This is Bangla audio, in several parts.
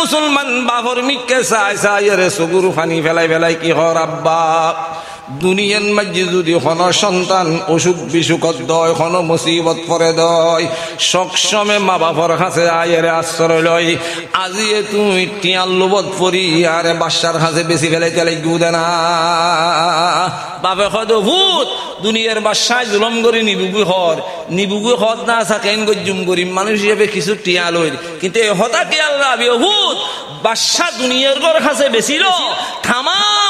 মুসলমান বাবর মিকে চাই চাই রে সুগুরু ফানি ফেলাই ফেলাই কি হর আব্বা। দুনিয়ান মাঝে যদি হন সন্তান, অসুখ বিসুখত দয় হন মুসিবত পরে দয়, সবসময় মা বাপর কাছে আয়ের আশ্রয় লয়। আজিয়ে তুমি টিয়াল লোবত পরি, আরে বাচ্চার কাছে বেশি ফেলে চলে গুদে না। বাপে হয়তো ভূত, দুনিয়ার বাসায় জুলম করে, নিবুগু হর। নিবুগু হদ না থাকেন গজ্জুম করি। মানুষ হিসেবে কিছু টিয়াল হইল। কিন্তু এই হতা টিয়াল রাবি ভূত বাদশা দুনিয়ার ঘর কাছে বেশিল থামাম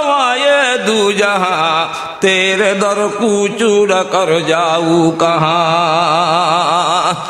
हवाए दू जहा तेरे दर कूचूड़ कर जाऊ कहाँ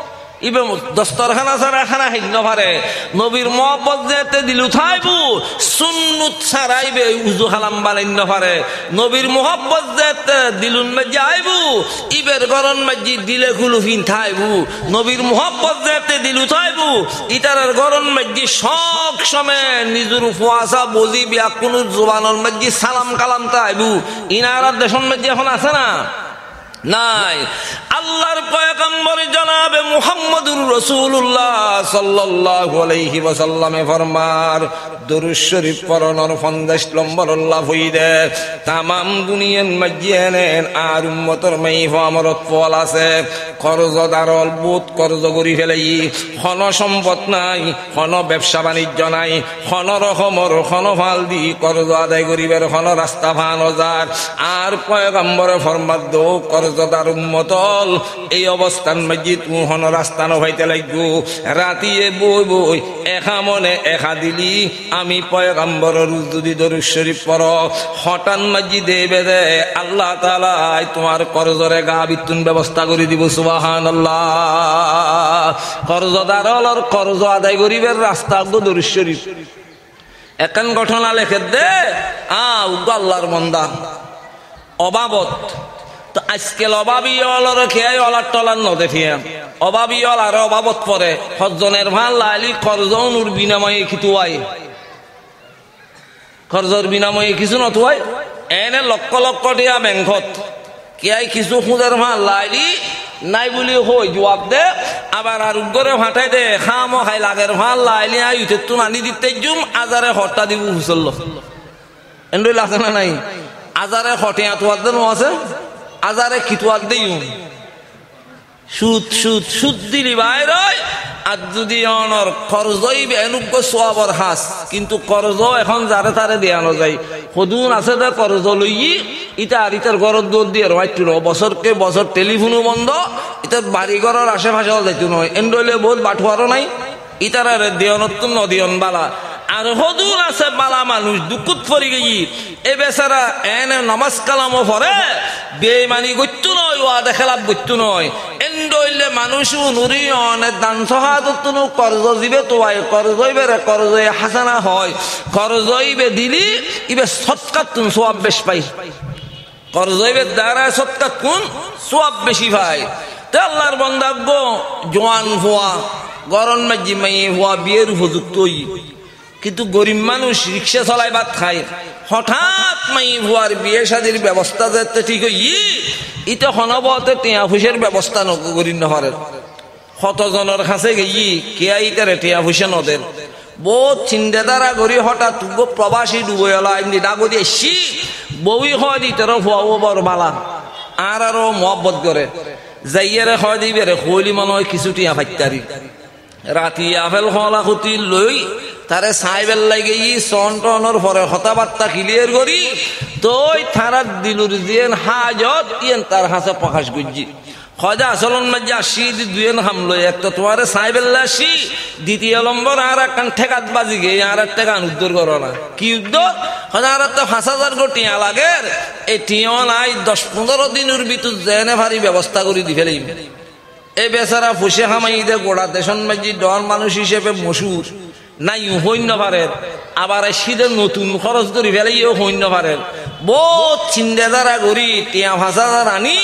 ইবে দস্তরখানা ছাড়া খানা হিন্ন পারে নবীর মহব্বত যেতে দিলু থাইবু সুন্নুত ছাড়াইবে উজু হালাম বানাইন্য পারে নবীর মহব্বত যেতে দিলুন মাঝি আইবু, ইবের গরন মাঝি দিলে খুলু থাইবু নবীর মহব্বত যেতে দিলু থাইবু ইতারের গরন মাঝি সব সময় নিজের ফুয়াশা বজি বিয়া কোনো জোবানোর মাঝি সালাম কালাম তাইবু। ইনারার দেশন মাঝি এখন আছে না? নাই। আল্লাহর পয়গম্বর জনাবে মুহাম্মদুর রাসূলুল্লাহ সাল্লাল্লাহু আলাইহি ওয়াসাল্লামে ফরমার, দরুদ শরীফ পড়ানোর ফন্দেশ নম্বর আল্লাহ হইদে তামাম দুনিয়ান মাজিয়ানেন আর উম্মতর মাইফ আমরত ফল আছে। কর্জ দারল বুত কর্জ করি ফেলাই। হন সম্পদ নাই, হন ব্যবসা বাণিজ্য নাই, হন রকমর হন ফাল দি কর্জ আদায় করিবার, হন রাস্তা ভান যার আর পয়গম্বরে ফরমাদ দো কর্জদার উম্মতল। এই অবস্থান মাঝি তু হন রাস্তা নভাইতে লাগবো। রাতিয়ে বই বই, এখা মনে এখা দিলি। আমি পয়গম্বরের যদি দরুদ শরীফ পড়। হঠাৎ মাঝি দেবে দে আল্লাহ তালাই তোমার করজরে গা বিতুন ব্যবস্থা করে দিব সুবাহান আল্লাহ করজদার করজ আদায় করিবের রাস্তা দরুদ শরীফ। একান ঘটনা লেখে দে। আ আল্লাহর মন্দা। অবাবত। তো আজকাল অভাবী অলর খেয়ে অলার টলার নদে ফিয়া। অভাবী অলার অভাবত পরে। সজ্জনের ভালো লাইলি করজনুর বিনাময়ে খিতুয়াই খরচর বিনাময়ে কিছু নথুয়াই এনে লক্ষ লক্ষ দিয়া বেংকত। কিয়াই কিছু খুঁজার ভালো লাইলি নাই বুলি হই জবাব দে। আবার আরোগ্যরে ফাটাই দে। খাম খাই লাগের ভালো লাইলি আই উঠে তো নানি দিতে জুম, আজারে হট্টা দিব হুসল্ল এন্ডই লাগে না নাই। আজারে হটিয়া তোয়ার দেন আছে? আজারে খিতুয়ার দিই সুদ সুদ সুদ দিলি বাইরয় আর যদি অনর খরজই বেনুজ্ঞ সোয়াবর হাস। কিন্তু করজ এখন যারে তারে দেয়ানো যায়। সদুন আছে দে করজ লই ইটা আর ইটার ঘরত দৌড় দিয়ে রাইতো বছরকে বছর টেলিফোনও বন্ধ। ইটার বাড়ি ঘরের আশেপাশে যাইতো নয়। এন্ডলে বহুত বাঠুয়ারও নাই। ইটার দেয়নত নদিয়ন বালা। আর হদুর আছে বালা মানুষ, দুকুত পরি গেই। এ বেচারা এনে নমাজ কালামও পরে বেমানি গত্য নয় ওয়া দেখালাপ গত্য নয়। এন্ডইলে মানুষ নুরি অনে দান সহাদতনু করজ দিবে তোয়াই করজইবে রে করজই হাসানা হয়। করজইবে দিলি, ইবে সৎকাত তুন, সোয়াব বেশ পাই। করজইবে দ্বারা সৎকাত কোন সোয়াব বেশি ভাই তে আল্লাহর বন্দাব্য, জোয়ান হওয়া গরম মাঝি মাই হওয়া বিয়ের উপযুক্ত কিন্তু গরিব মানুষ রিক্সা চলাই ভাত খায়। হঠাৎ মাই ভুয়ার বিয়ে শাদির ব্যবস্থা যাতে ঠিক হই ইতে হনবতে টিয়া ফুসের ব্যবস্থা নকরি নহরে। শতজনের কাছে গেই কে ইতারে টিয়া ফুসে নদের। বহুত চিন্তাধারা করি হঠাৎ প্রবাসী ডুবে এলা এমনি ডাগরি এসি, বউই হয় দিতে ফুয়াবো বড় বালা। আর আরও মহব্বত করে। যাইয়ারে হয় দিবে রে কইলি মনে হয় কিছু টিয়া ফাইতারি। রাতি আফেল হলা খুতি লই তারে সাইবেল লাগে ই সন টনের পরে কথাবার্তা ক্লিয়ার করি। তই থারার দিলুর দিয়েন হাজত, ইয়েন তার হাসে প্রকাশ করছি। খজা আসলন মাঝে আসি দুয়েন হামলো একটা তোমার সাইবেল আসি দ্বিতীয় নম্বর আর একখান ঠেকাত বাজি গে আর এক টাকা উদ্ধার করো না। কি উদ্যোগ? খজা আর একটা পাঁচ হাজার টিয়া লাগে এই টিয়া নাই দশ পনেরো দিনের ভিতর জেনে ভারী ব্যবস্থা করে দি ফেলি এই বেচারা ফুসে হামাই দে গোড়া দেশন মাঝি ডর মানুষ হিসেবে মশুর। নাই হইন্য পারেন আবার শীতের নতুন খরচ করি ফেলাইও হইন্য পারেন বহুত চিন্তাধারা করি, টিয়া ভাষা আনি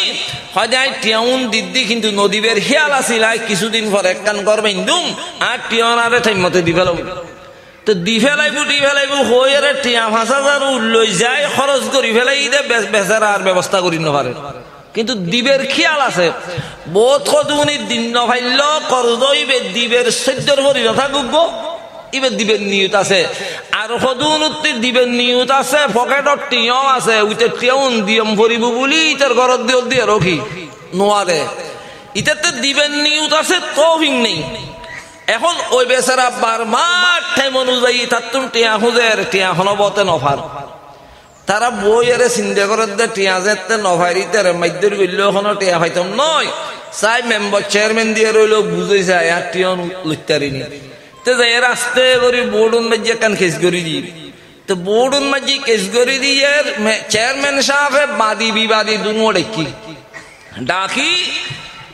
হয়তো টিয়াউন দিদি কিন্তু নদীবের হিয়াল আছিল কিছুদিন পরে একখান করবে ইন্দুম আর টিয়ন আরে টাইম মতে দি ফেলাম। তো দি ফেলাইবো দি ফেলাইবো হই আরে টিয়া ভাষা লই যায় খরচ করি ফেলাই দে বেচারা আর ব্যবস্থা করি নপারে কিন্তু দ্বীপের খেয়াল আছে। বোধ কদুনি দিন নভাইল করদইবে দ্বীপের সৈদ্যর ভরি নথাকুক ইবে দিবেন নিয়ত আছে। আর সদুন দিবেন নিয়ত আছে পকেটত টিয় আছে, উইতে টিয়ন দিয়ম ভরিব বুলি, ইতার ঘরত দিও দিয়ে রখি। নোয়ারে। ইতাতে দিবেন নিয়ত আছে, তৌফিক নেই। এখন ওই বেচারা বারবার টাইম অনুযায়ী তার তুমি টিয়া খুঁজের, টিয়া হনবতে নফার। তারা বইয়েরে চিন্তা করে দে টিয়া যেতে নভারিতে মাইদের গইল এখনও টিয়া হয়তাম নয়। চাই মেম্বার চেয়ারম্যান দিয়ে রইল বুঝেছে আর টিয়ন লুত্তারিনি তো রাস্তে করি বোর্ডুন মাঝি কান কেস করে দি তো বোর্ডুন মাঝি কেস করে দিয়ে চেয়ারম্যান সাহেব বাদী বিবাদী দুনো ডাকি ডাকি,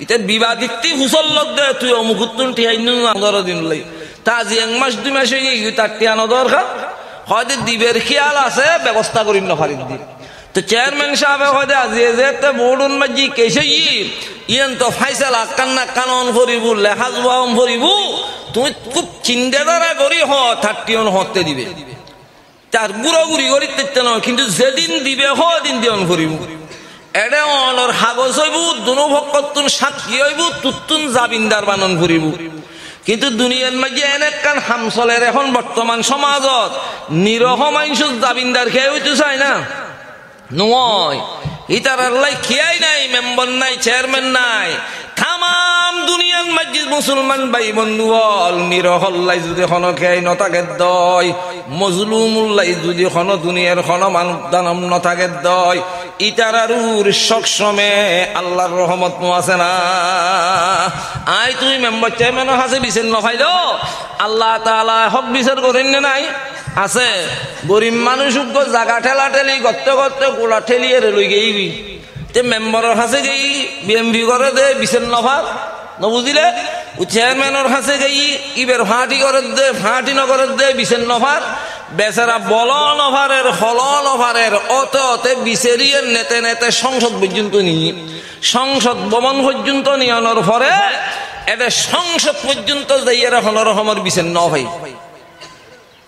ইতে বিবাদিত্তি হুসল লগ দে, তুই অমুকুত্তুন টিয়াই নু আগর দিন লাই। তা আজি এক মাস, দুই মাস গিয়ে তার টিয়া নদরকার হয়তো দিবের খেয়াল আছে, ব্যবস্থা করি নফারির দিন তো চেয়ারম্যান সাহেব হয়তো আজি যে বোর্ডুন মাঝি কেসে ইয়েন তো ফাইসালা কান্না কানন ভরিব লেহাজ বাম ভরিব, তুমি খুব চিন্তাধারা করি হ থার্টি অন হতে দিবে। তার গুড়ি করি তেতে নয়, কিন্তু যেদিন দিবে হ দিন দিয়ন ভরিব। এডে অনর হাগজ হইব, দুনো ভক্তন সাক্ষী হইব তুতুন জাবিন্দার বানন ভরিব। কিন্তু দুনিয়ার মাঝে এনেক কান হামসলের এখন বর্তমান সমাজত নিরহ মানুষ জাবিন্দার খেয়ে হইতে চায় না। নয়। ইতার আল্লাহ খেয়াই নাই, মেম্বার নাই, চেয়ারম্যান নাই। তাম দুনিয়ান মসজিদ মুসলমান ভাই বন্ধু হল নিরহল্লাই যদি খন খেয়াই নথাকে দয়। মজলুমুল্লাই যদি খন দুনিয়ার খন মানুষ দানম নথাকে দয়। ইতার আরুর সবসমে আল্লাহর রহমত নো আছে না। আই, তুমি মেম্বার চেয়ারম্যান হাসে বিচার নখাইল আল্লাহ তালা হক বিচার করেন নাই? আছে। গরিব মানুষ জাগা ঠেলা ঠেলি, গত্তে গত্তে, গোলা ঠেলিয়ে লই গেইবি তে মেম্বারের কাছে গেই, বিএমপি করে দে বিশের নভার নবুঝিলে চেয়ারম্যানের কাছে গেই ইবের ফাঁটি করে দে ফাঁটি নগরের দে বিশের নভার বেচারা বল নভারের হল নভারের অত অতে বিচারিয়ে নেতে নেতে সংসদ পর্যন্ত নিয়ে সংসদ ভবন পর্যন্ত নিয়নের পরে এদের সংসদ পর্যন্ত যাইয়ার হলর হমর বিশের ন ভাই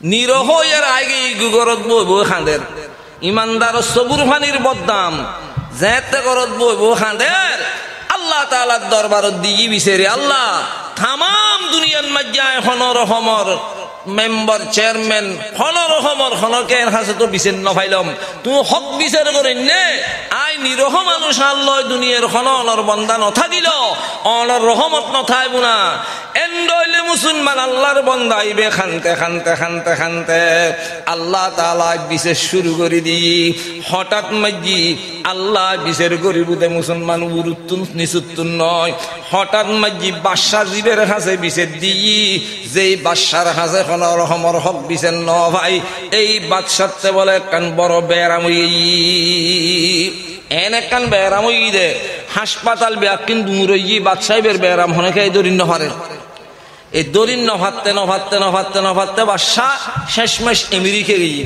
নিরহ এর আগে গুগরত বইব খাঁদের। ইমানদার সবুর ফানির বদনাম। যেতে করত বইব খাঁদের। আল্লাহ তালার দরবারত দিগি বিচারে আল্লাহ। তামাম দুনিয়ান মাজ্জা এখন রকমর মেম্বার, চেয়ারম্যান হন রকমর হনকে হাসে তো বিচার নফাইলম তুমি হক বিচার করেন নে, আই নিরহ মানুষ আল্লাহ দুনিয়ার খন অনর বন্দা নথা দিল অনর রহমত নথাইব না এন্ডইলে মুসলমান আল্লাহর বন্দা আইবে খানতে খানতে খানতে খানতে। আল্লাহ তালা বিশেষ শুরু করে দি, হঠাৎ মাজি আল্লাহ বিশের গরিবুতে মুসলমান উরুত্তুন নিচুত্তুন নয়। হঠাৎ মাজি বাদশাহ জীবের হাসে বিশের দিই। যেই বাদশার হাসে খন রহমর হক বিশের ন ভাই, এই বাদশাতে বলে, কান বড় বেড়ামই এন একখান বেড়াম হই দে, হাসপাতাল ব্যাকিন দুমুরই বাদশাহের বেড়াম হনেকে দরিন্য হারে এই দরিন্য ভাবতে নভাবতে নভাবতে নভাবতে বাদশাহ শেষমেশ আমেরিকা গিয়ে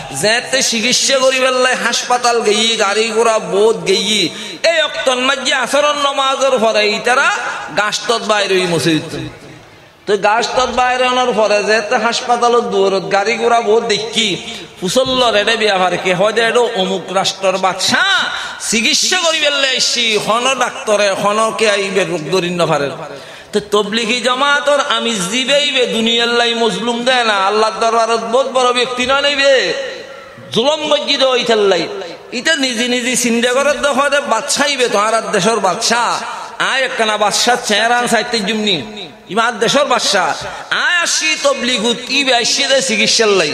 যেতে চিকিৎসা করি বেল্লাই হাসপাতাল গেই গাড়ি ঘোড়া বোধ গেই এই অক্তন মাঝে আচরণ নমাজের পরে ইতারা গাছতত বাইরে মসজিদ তো। গাছ তত বাইরে আনার পরে যে হাসপাতালত দূরত গাড়ি ঘোড়া বহুত দেখি ফুসল্ল রেডে বিয়া ভারে কে হয় দে অমুক রাষ্ট্রের বাদশা চিকিৎসা করি বেললে আইসি হন ডাক্তরে হন কে আইবে রোগ তো তবলিগি জামাতর আমি জিবেইবে দুনিয়ার লাই মজলুম দেয় না আল্লাহ দরবারত বহুত বড় ব্যক্তি না নেবে জুলম গজ্জিদ ওইটার লাই ইটা নিজে নিজে চিন্তা করে দেখো দে বাদশাইবে তোমার দেশের বাদশা আয় একখানা বাদশাহ, চেহারা সাইতে জুমনি। ইমার দেশের বাদশাহ। আয় আসি তবলিগুত, কি আসি দে চিকিৎসার লাই।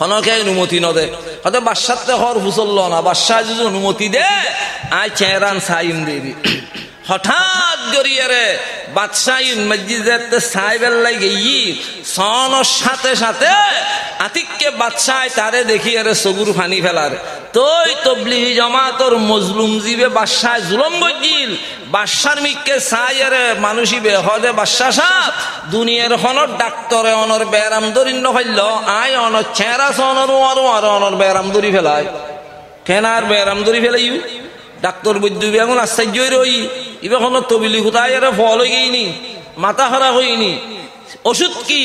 হনকে অনুমতি নদে হয়তো বাদশাতে হর ফুসল না, বাদশাহ যদি অনুমতি দে, আয় চেহারান সাইম দেবি। হঠাৎ গড়িয়ারে বাদশাহ মসজিদের সাহেবের গিয়ে সনের সাথে সাথে আতিককে বাদশাহ তারে দেখি আরে সগুর ফানি ফেলার। তোই তবলিহি জমাতর মজলুম জিবে বাদশাহ জুলম গজিল বাদশার মিককে সাই আরে মানুষিবে হদে বাদশাহ সাহ। দুনিয়ার হনর ডাক্তরে অনর বেরাম দরিন্ন হইল, আয় অনর চেহারা সনর আর আর অনর বেরাম দরি ফেলায়। কেনার বেরাম দরি ফেলাই ডাক্তর বৈদ্য এখন আশ্চর্য রই ইবে কোনো তবিলি কোথায় আরে ফল হয়ে গেইনি মাথা হারা হইনি। ওষুধ কি?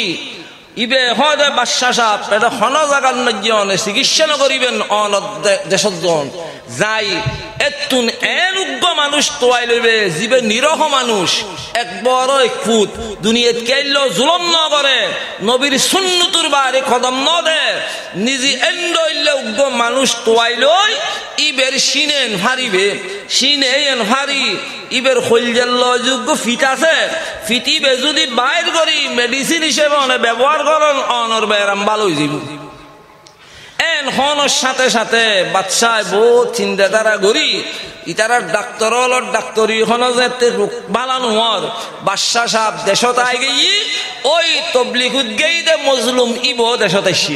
ইবে হয় বাদশাহ সাপ এটা হন জাগার অনে চিকিৎসা নকরিবেন অন দেশজন যাই এতুন এন উগ্র মানুষ তোয়াই লইবে যিবে নিরহ মানুষ। এক বড় এক ফুট দুনিয়াত কেইল জুলম ন করে, নবীর সুন্নতুর বাড়ি কদম ন দে। নিজে এন্ড উগ্র মানুষ তোয়াই লই, ইবের সিনেন ফারিবে সিনে এন ফারি ইবের খৈলজাল যোগ্য ফিট আছে। ফিটিবে যদি বাইর করি মেডিসিন হিসেবে অনে ব্যবহার করেন, অনর বেরাম ভালো হয়ে যাব এন হনর সাথে সাথে বাচ্চায় বহুত চিন্তা তারা গড়ি ইতারা ডাক্তর হলর ডাক্তরি হন যে বালানো হর বাদশা সাহ দেশত আই গেই, ওই তবলিগুত গেই দে মজলুম ইবো দেশত আইসি।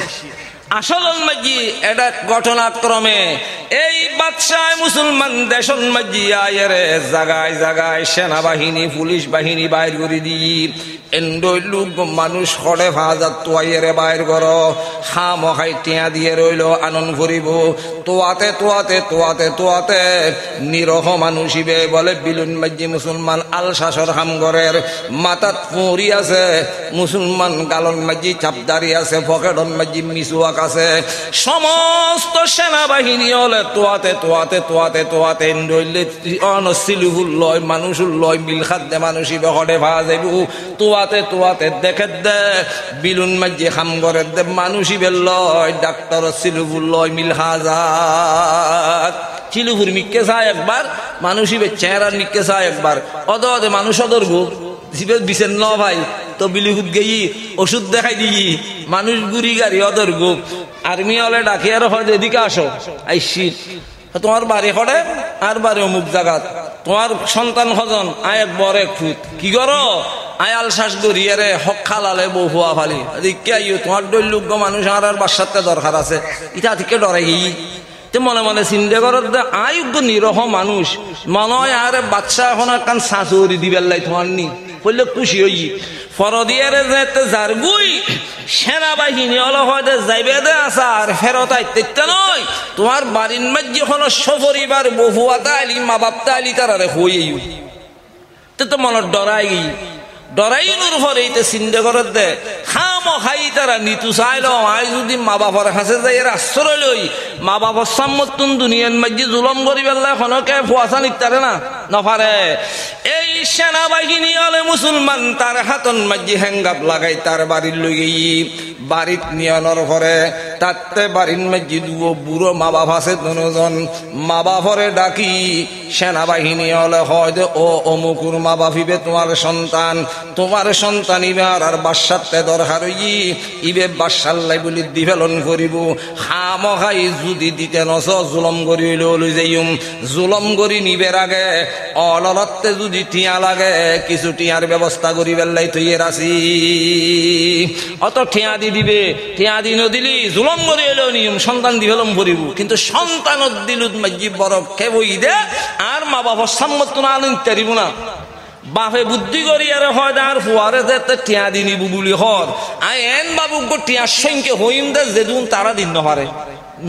আসল মাজি এটা ঘটনাক্রমে। এই বাদশাহ মুসলমান দেশন মাজি আয়েরে জাগায় জাগায় সেনাবাহিনী, পুলিশ বাহিনী বাইর করে দি এন্ডই লোক মানুষ হরে ভাজাত তোয়াইয়েরে বাইর কর। হা মহাই টিয়া দিয়ে রইল আনন্দ করিব তোয়াতে তোয়াতে তোয়াতে তোয়াতে নিরহ মানুষিবে বলে, বিলুন মাজি মুসলমান আল শাসর হামগরের মাতাত ফুঁড়ি আছে, মুসলমান গালন মাজি চাপদারি আছে, পকেটন মাজি মিসুয়াক আছে সমস্ত সেনাবাহিনী হলে তোয়াতে তোয়াতে তোয়াতে তোয়াতে অনশিলুহুল লয় মিল খাদ্যে মানুষই বহরে ভা যাইব তোয়াতে তোয়াতে দেখে দে, বিলুন মাঝে খাম করে দে, মানুষই বেল লয়, ডাক্তার সিলুহুল লয়, মিল হাজার চিলুহুর মিক্কে চায় একবার, মানুষই চেহারার মিক্কে চায় একবার। অদ অদে মানুষ অদর জিবের বিছেন ন ভাই। তো বিলিহুদ গেই, ওষুধ দেখাই দিই। মানুষ গুড়ি গাড়ি অদর গো আর্মি হলে ডাকি আর হয় এদিকে আসো। আইসি তোমার বাড়ি হরে আর বাড়ি অমুক জাগাত তোমার সন্তান হজন, আয় এক বড় এক ফুট কি করো? আয়াল শ্বাস গড়িয়ারে হক খালালে বউ হওয়া ফালি। কে আইও? তোমার দৈল্যুগ মানুষ আর আর বাসাতে দরকার আছে। ইটা থেকে ডরাই গিয়ে তে মনে মনে চিন্তা করত আয়োগ্য নিরহ মানুষ। মনে হয় আরে বাচ্চা এখন একখান শাশুড়ি দিবার লাই তোমার নি। বললে খুশি হই ফরদিয়ারে যেতে যার গুই, সেনাবাহিনী হয়তো যাইবে দে আসার, ফেরত আইতে নয়। তোমার বাড়ির মাঝে হলো সপরিবার বহুয়া আলি মা বাপ তাইলি তারা হইই তো তো মনে ডরাই। ডরাই নুর এইতে চিন্তা করে দে খাম যদি মা মা জুলম পেলাই না? এই হলে মুসলমান, তার হাতন মাঝে হ্যাঙ্গাপ লাগাই, তার বাড়ির লই বাড়িত নিয়নর ঘরে। তাতে বাড়ির মাঝে দুও বুড়ো মা বাপ আছে দুজন। মা বাপরে ডাকি, সেনাবাহিনী হলে হয় ও অমুকুর মা বাপিবে তোমার সন্তান তোমার সন্তান ইবার আর বাসাতে দরকার ই ইবে বাসাল্লাই বলি দিভেলন করিব। হাম খাই যদি দিতে নস, জুলম করি যাইম। জুলম করি নিবের আগে অলরত্তে যদি টিয়া লাগে, কিছু টিয়ার ব্যবস্থা করি বেল্লাই তুই রাশি অত ঠিয়া দি দিবে ঠিয়া দি নদিলি জুলম করে এলো নিয়ম, সন্তান দিবেলম ভরিব কিন্তু সন্তান দিলুদ মাজি বড় কে বই দে আর মা বাবার সম্মত না আনিন না। বাপে বুদ্ধি করি আর হয় আর ফুয়ারে যে টিয়া দিনি বুবুলি হর। আই এন বাবু গো টিয়ার সঙ্গে হইম দে যেদুন তারা দিন নহারে।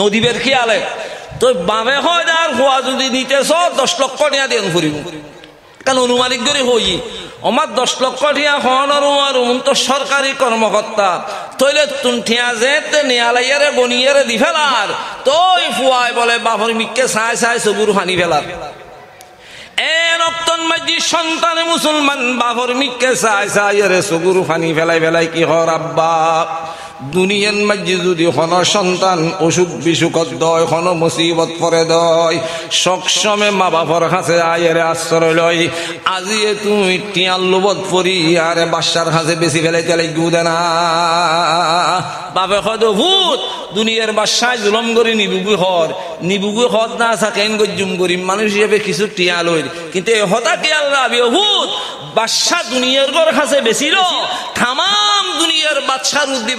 নদীবের খেয়ালে। তো বাপে হয় আর ফুয়া যদি নিতেছ দশ লক্ষ টিয়া দিন ফুরিব কারণ অনুমানিক করে হই আমার দশ লক্ষ ঠিয়া হন আর তো সরকারি কর্মকর্তা তৈলে তুন ঠিয়া যে নিয়ালাইয়ারে বনিয়ারে দি ফেলার তই ফুয়াই বলে বাপর মিককে চাই চাই চবুর হানি ফেলার সন্তান মুসলমান বাবর মিকে চাই চাই রে সুগুরু ফানি ফেলাই ফেলাই কি হর আব্বা। দুনিয়ান মাঝে যদি হন সন্তান, অসুখ বিসুখত দয়, হন মুসিবত পরে দয়। সবসময় মা বাপর কাছে আয়ের আশ্রয় লয় আজিয়ে তুমি টিয়ার লোবত পরি, আরে বাসার কাছে বেশি ফেলে চলে গুদে না। বাপে হয়তো ভূত দুনিয়ার বাসায় জুলম করে, নিবুগু হর। নিবুগু হদ না থাকেন গজ্জুম গরিব মানুষ হিসেবে কিছু টিয়া লই কিন্তু হতা টিয়াল রাবি ভূত বাদশা দুনিয়ার গর কাছে বেশিল থামাম দুনিয়ার বাদশার উদ্দি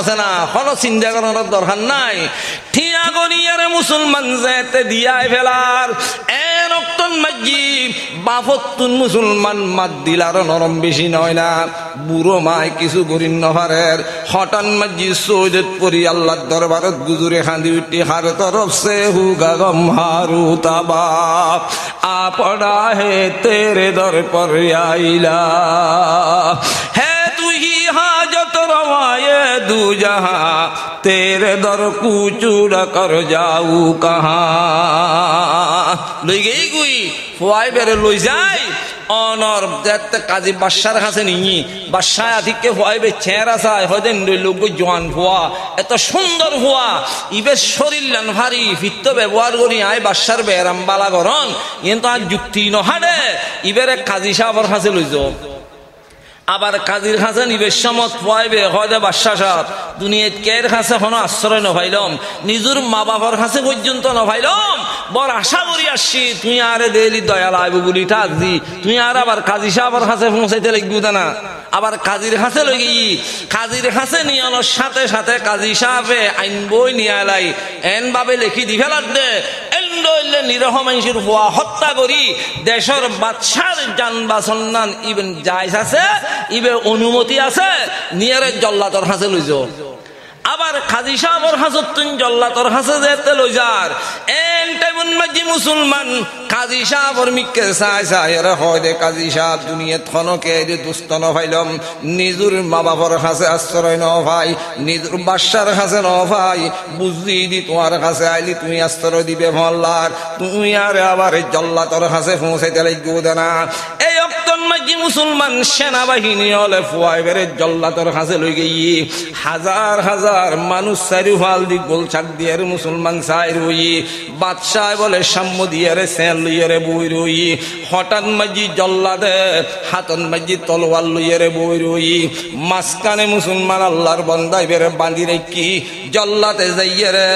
আছে না? চিন্তা করানোর দরকার নাই। মুসলমান যেতে দিয়াই ফেলার। বুড়ো কিছু হঠান মাজি সৈজত পরি আল্লাহর দরবারত গুজুরে খাঁদি উঠি, হার তরফ সে হু গম হারু তাবা। আপনা হে তেরে দর পর আইলা। হে তুই হাজত রওয়ায়ে দু जहा तेरे दर कुचूड़ा कर जाऊ कहा লই গেই গুই ফুয়াই বেরে লই যাই অনর দেখতে কাজী বাদশার কাছে নিই বাদশাহ আধিককে ফুয়াইবে চেহারা চাই হয়তো লোক জোয়ান ফুয়া এত সুন্দর ফুয়া ইবে শরীর লান ভারী ফিত্ত ব্যবহার করি আয় বাদশার বেরাম বালা গরম কিন্তু আর যুক্তি নহাডে ইবেরে কাজী সাহেবের কাছে লই যাও আবার কাজীর খাঁচা নিবেশ সমত পাইবে, হয়তো বাদশা সাহ দুনিয়াত কের খাঁচে কোনো আশ্রয় নভাইলম? নিজের মা বাবার কাছে পর্যন্ত নভাইলম? বড় আশা করি আসছি, তুই আরে দেলি দয়াল আইব বলি দি তুই আর আবার কাজী সাহেবের কাছে পৌঁছাইতে লাগবে না। আবার কাজীর হাসে লই কাজীর হাসে নিয়ানোর সাথে সাথে কাজী সাহেবে আইন বই নিয়ালাই। এন ভাবে লেখি দি। ফেলার হইলে নিরহ মানুষের হত্যা করি, দেশের বাদশার যান বাসন নান ইভেন জায়জ আছে, ইবে অনুমতি আছে, নিয়ারে জল্লাতর হাসে লইজ। আবার খাজি সাহর হাজত তুন জল্লাতর হাসে যেতে লই যার। এন টাইমুন মাঝি মুসলমান কাজী সাহর মিকে চাই চাই রে হয় দে কাজী সাহ দুনিয়াত খনকে যে দুস্থ ন ভাইলম। নিজুর মা বাবার কাছে আশ্রয় ন ভাই, নিজুর বাসার কাছে ন ভাই। বুঝি দি তোমার কাছে আইলি, তুমি আশ্রয় দিবে মল্লার তুমি আর আবার জল্লাতর কাছে পৌঁছাইতে লাগবে না এই অক্তন মাঝি মুসলমান সেনাবাহিনী হলে ফুয়াই বেড়ে জল্লাতর কাছে লই গিয়ে হাজার হাজার মানুষ চারি ফাল দি গোল ছাক দিয়ে মুসলমান চাই রই। বাদশাহ বলে সাম্য দিয়ে রে সেন লইয়ে রে বই রই। হঠাৎ মাঝি জল্লা দে, হাতন মাঝি তলোয়ার লইয়ে রে বই রই। মাঝখানে মুসলমান আল্লাহর বন্দাই বেড়ে বাঁধি রেখি। জল্লাতে যাইয়ে রে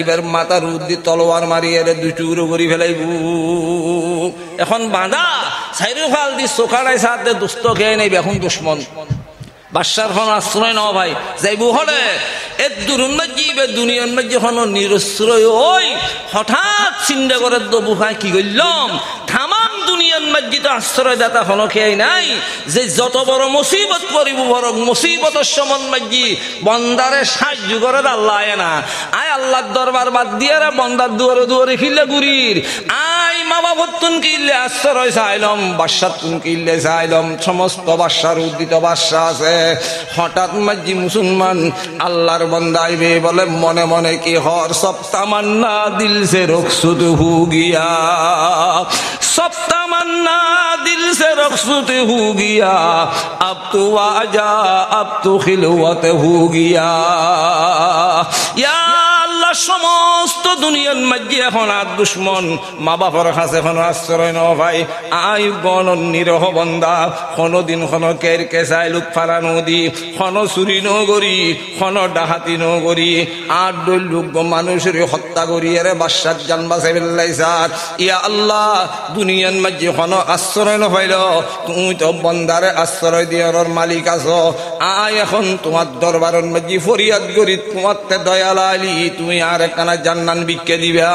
ইবের মাথার উদ্দি তলোয়ার মারিয়ে রে দুটুরো করি ফেলাইব। এখন বাঁধা চাইরু ফাল দি সোকারাই সাথে দুস্থ খেয়ে নেই এখন দুশ্মন। বাদশার খন আশ্রয় ন ভাই। যাইব হলে এ দুরুন মাঝি বে দুনিয়ার হন নিরশ্রয় ওই। হঠাৎ চিন্তা করে দবু ভাই, কি করলাম থামাম দুনিয়ার মাঝি তো আশ্রয় দাতা হন খেয়ে নাই? যে যত বড় মুসিবত করিব বড় মুসিবতের সমন মাঝি বন্দারে সাহায্য করে আল্লাহ না। আয় আল্লাহর দরবার বাদ দিয়ে বন্দার দুয়ারে দুয়ারে খিলে গুরির। আয় মা বাবার তুন কিনলে আশ্রয় চাইলম বাসার তুন কিনলে চাইলম সমস্ত বাসার উদ্দিত বাসা আছে। হঠাৎ মাঝি মুসলমান আল্লাহর বন্দাইবে বলে মনে মনে কি হর সব তামান্না দিল সে রকসুদ হু গিয়া সব তামান্না تمنا دل سے رخصت ہو گیا۔ اب تو آ جا اب تو خلوت ہو گیا۔ یا আল্লাহ সমস্ত দুনিয়ার মাঝে এখন আর দুশ্মন। মা বাবার কাছে এখন আশ্রয় ন ভাই। আই গণ নিরহ বন্দা। কোনদিন কোন কের কেসাই লুক ফারা নদী, কোন চুরি নগরী, কোন ডাহাতি নগরী। আর দল লোক মানুষের হত্যা করি এরে বাসার জানবা সেবেল্লাই সার ইয়া আল্লাহ, দুনিয়ার মাঝে কোন আশ্রয় নপাইল। তুমি তো বন্দারে আশ্রয় দিয়ার মালিক আছো। আয় এখন তোমার দরবারের মাঝে ফরিয়াদ করি তোমার দয়াল আলী। তুমি আর একখানা জান্নান বিক্ষে দিবা।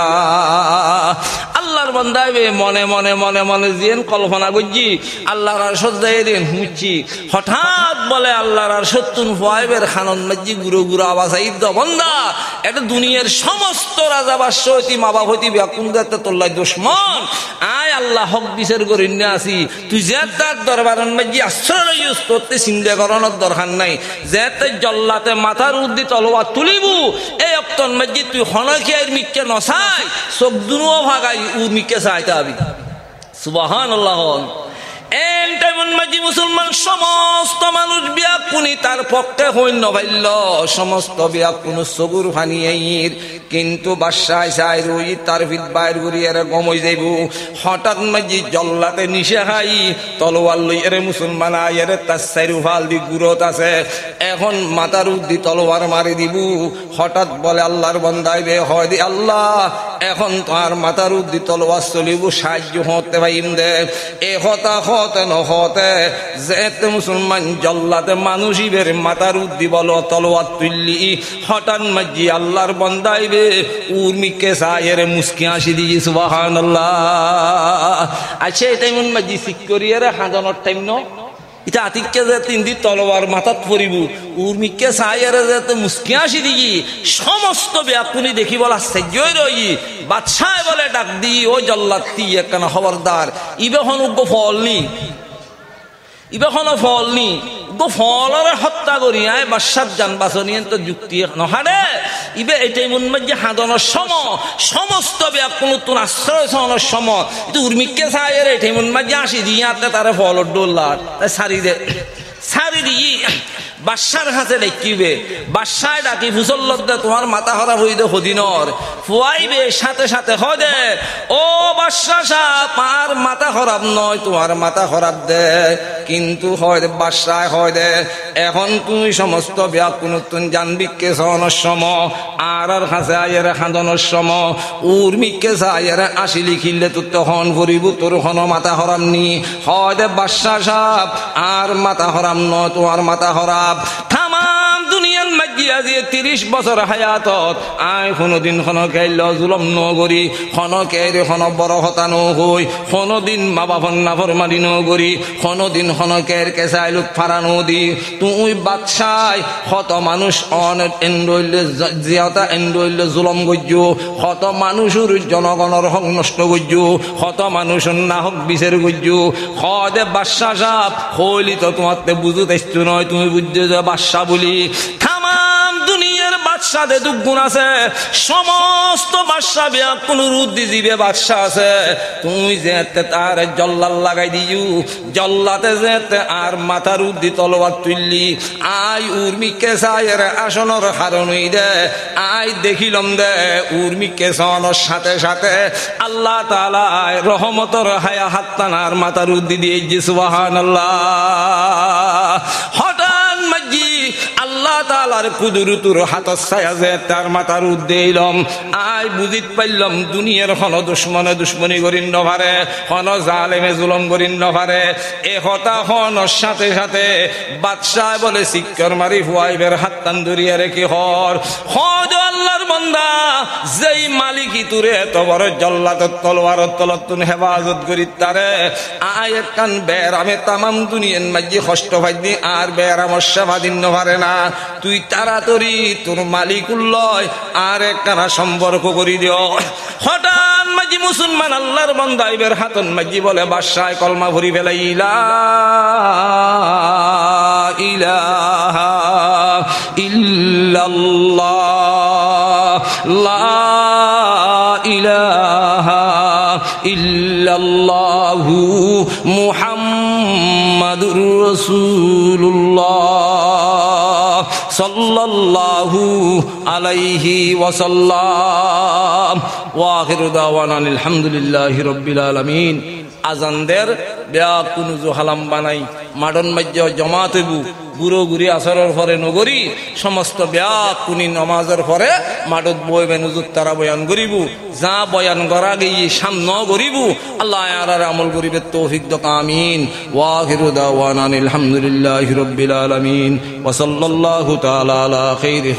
আল্লাহর বন্দাইবে মনে মনে মনে মনে জিয়েন কল্পনা করছি, আল্লাহর আর সজ্জাই দিন হুঁচি। হঠাৎ বলে আল্লাহর আর সত্যুন ফয়েবের খানন মাঝি, গুরু গুরু আবাস বন্দা, এটা দুনিয়ার সমস্ত রাজা বাস্য মা বাপ হইতি ব্যাকুন তোল্লাই দুশ্মন। আয় আল্লাহ, হক বিচার করি না আসি। তুই যে তার দরবারের মাঝি আশ্রয় ইউজ করতে চিন্তা করানোর দরকার নাই। যে তাই জল্লাতে মাথার উদ্দি তলোয়া তুলিবু এই অপ্তন মাঝি, তুই হনকিয়ার মিককে নসাই চোখ দুনুও ভাগাই উ মিককে চাইতে হবি সুবাহান আল্লাহ মুসলমান সমস্ত মানুষ বিয়াকুনি তার পক্ষে হইন্য ভাইল সমস্ত বিয়াকুন সগুর ফানিয়ে কিন্তু বাসায় চাই রই তার ভিত বাইর এর গমই যাইব। হঠাৎ মাঝি জল্লাতে নিশে হাই তলোয়ার লই এরে মুসলমান আয়ের তার চাইরু ভালো দি গুরত আছে। এখন মাতার উদ্দি তলোয়ার মারি দিব। হঠাৎ বলে আল্লাহর বন্দাইবে হয় দি আল্লাহ। এখন তার মাতার উদ্দি তলোয়ার চলিব, সাহায্য হতে পাইম দে। এ হতা হতে নহতে যেতে মুসলমান জল্লাতে মানুষিবের মাতার উদ্দি বলো, তলোয়ার তুললি, হঠাৎ মাঝি আল্লাহর বন্দাইবে উর্মিকে সায়ের মুসকি আসি দিজি সুবাহান আচ্ছা এটাই মন মাঝি সিক করিয়ারে হাঁদানোর টাইম ন? এটা আতিককে যে তিন দি তলোয়ার মাথাত পরিব উর্মিকে সায়ের যে মুসকি আসি দিগি সমস্ত ব্যাকুনি দেখি বলা আশ্চর্যই রই বাদশাহ বলে, ডাক দি, ও জল্লাতি একখানা খবরদার, ইবে হনুজ্ঞ ফল নি? ইবে কোনো ফল নি। গো ফলরে হত্যা করি, আয় বাসার যান বাসনি তো যুক্তি নহারে। ইবে এটাই মন যে হাঁদনের সম। সমস্ত ব্যাকুন তোর আশ্রয় সহনের সম। কিন্তু উর্মিককে সায়ের এটাই মন যে আসি দিয়ে তারে ফলর ডোল্লার তাই সারি দে সারি দিয়ে বাদশার হাতে দেখিবে। বাদশায় ডাকি ফুসল্লদে তোমার মাথা খারাপ হই দে হদিনর। ফুয়াইবে, সাথে সাথে হদে ও বাদশা সাপ আর মাথা খারাপ নয়, তোমার মাথা খারাপ দে। কিন্তু হয় বাদশায় হয় দে। এখন তুমি সমস্ত ব্যাকুন তুমি জানবি কে সহনের সম আর আর হাসে আয়ের খাঁদনের সম উর্মিকে আয়ের আসি লিখিলে তো তখন করিব তোর হন মাথা হরাম নি হয় দে বাদশা সাপ আর মাথা হরাম নয়, তোমার মাথা হরাপ তামাম দুনিয়ার মাজিয়া দিয়ে তিরিশ বছর হায়াতত আয় কোনোদিন খন খাইল জুলম নগরি খন কের খন বড় হতা নহই কোনোদিন নগরি কোনোদিন খন কের কেসাই লোক ফারানো দি তুই হত মানুষ অন এন্ডইলে জিয়াতা এন্ডইলে জুলম গজ্য হত মানুষের জনগণের হক নষ্ট গজ্য হত মানুষের নাহক বিচার গজ্য হদে বাদশা সাপ হইলি তো তোমার বুঝতে নয় তুমি বুঝছ যে বাদশা বলি। বাদশাদের দুগুণ আছে। সমস্ত বাদশা বিয়া কোন রুদ্দি জীবে বাদশা আছে। তুমি যেতে তার জল্লাল লাগাই দিও। জল্লাতে যেতে আর মাথার উদ্দি তলোয়ার তুললি। আই উর্মি কেসায়ের আসনের হারণ দে। আই দেখিলম দে উর্মি কেসনের সাথে সাথে। আল্লাহ তালা রহমতর হায়া হাত টানার মাথার উদ্দি দিয়ে সুবাহান আল্লাহ হঠাৎ আল্লাহ তালার কুদুরুতুর হাত ছায়া যে তার মাথার উদ্দেইলম আই বুঝিত পাইলম, দুনিয়ার হন দুশ্মনে দুশ্মনী করিন নভারে, হন জালেমে জুলম করিন নভারে। এ হতা হন সাথে সাথে বাদশাহ বলে শিক্ষর মারি হুয়াইবের হাত তান ধরিয়া রেখে হর? হদ আল্লাহর বন্দা, যেই মালিকি তুরে এত বড় জল্লাত তলোয়ার তলত তুন হেফাজত করি তারে আয় কান বের আমি তামাম দুনিয়ান মাঝি কষ্ট ভাই আর বের আমার সেবা দিন পারে না। তুই তাড়াতাড়ি তোর মালিক উল্লয় আর একখানা সম্পর্ক করি দিও। হঠাৎ মাঝি মুসলমান আল্লাহর বন্দাইবের হাতন মাঝি বলে বাসায় কলমা ভরি ফেলাই, ইলা ইল্লাল্লাহ। লা ইলাহা ইল্লাল্লাহু মুহাম্মাদুর রাসূলুল্লাহ সাল্লাল্লাহু আলাইহি ওয়াসাল্লাম ওয়া আখিরু দাওয়ানা আলহামদুলিল্লাহি রাব্বিল আলামিন আজানদের বেয়া কুনুজু হালাম বানাই। মাডন মাজ্য জমাতে বু গুরু গুরি আসরের পরে নগরী, সমস্ত বেয়া কুনি নমাজের পরে মাডত বই বেনুজুত তারা বয়ান করিব। যা বয়ান করা গিয়ে সামন করিব। আল্লাহ আর আমল করিবে তৌফিক দক, আমিন। ওয়াহিরু দাওয়ানা আলহামদুলিল্লাহি রাব্বিল আলামিন। ওয়া সাল্লাল্লাহু তাআলা আলা খাইরি